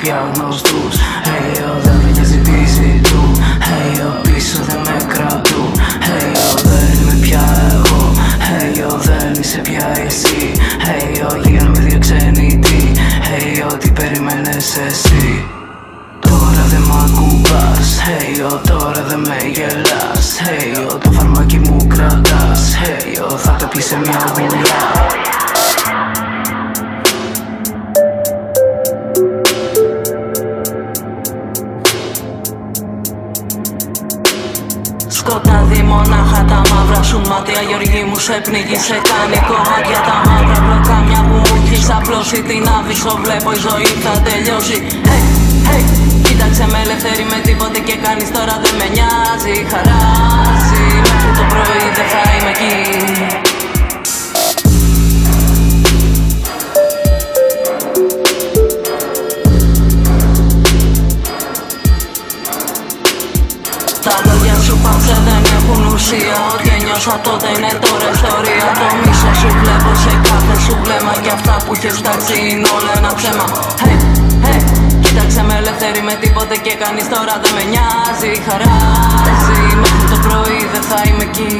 Πια γνωστούς. Hey yo δεν με νοιάζει τι του. Hey yo πίσω δεν με κρατούν. Hey yo δεν είμαι πια εγώ. Hey yo δεν είσαι πια εσύ. Hey yo λίγα να με διοξενητή Hey yo τι περιμένες εσύ. Τώρα δεν μ' ακουμπάς. Hey yo τώρα δεν με γελάς. Hey yo το φαρμάκι μου κρατάς. Hey yo θα το πει σε μια δουλειά Σκοτάδι μονάχα τα μαύρα σου μάτια. Γιώργη μου σε πνίγει σε κάνει κομμάτια. Τα μαύρα μπλοκάμια που μου έχεις απλώσει Την άβυσο βλέπω η ζωή θα τελειώσει. Hey, hey, κοίταξε με ελευθερή με τίποτε και κάνεις τώρα δεν με νοιάζει. Χαράζει, λόγια σου πάντσε δεν έχουν ουσία. Ό,τι ένιωσα τότε είναι τώρα ιστορία. Το μίσο σου βλέπω σε κάθε σου βλέμμα. Και αυτά που έχεις φτάξει είναι όλα ένα ψέμα. Hey, hey, κοίταξε με ελεύθερη με τίποτε και κάνεις τώρα δεν με νοιάζει. Χαράζει, μέχρι το πρωί δεν θα είμαι εκεί